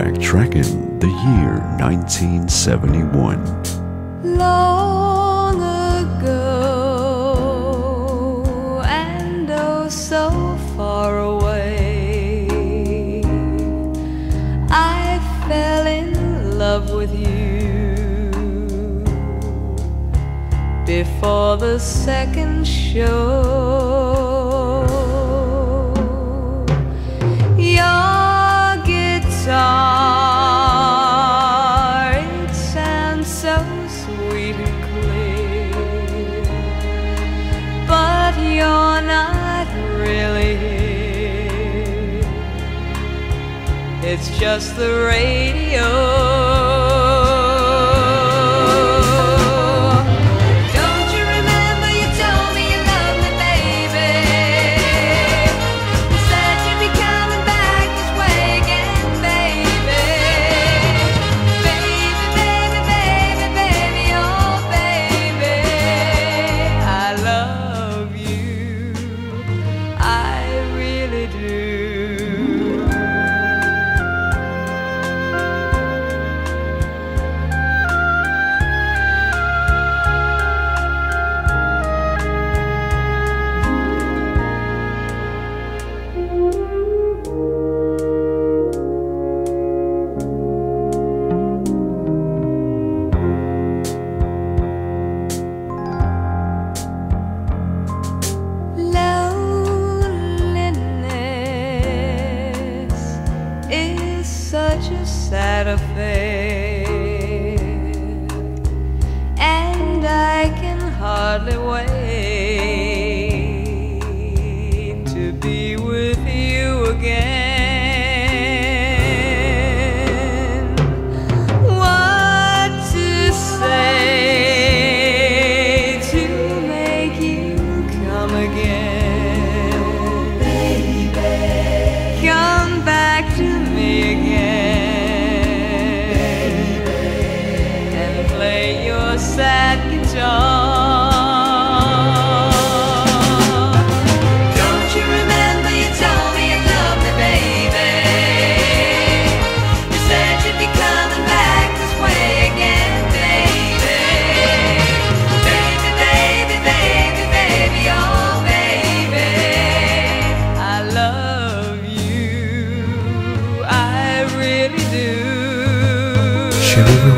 backtracking the year 1971. Long ago, and oh so far away, I fell in love with you before the second show. so sweet and clear. But you're not really here. It's just the radio. sad affair, and I can hardly wait.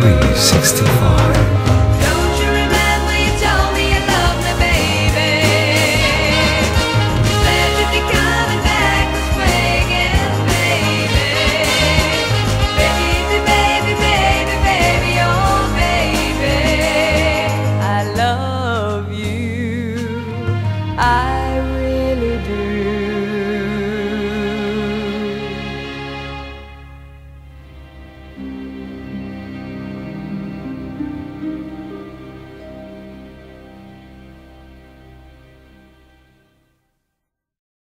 365.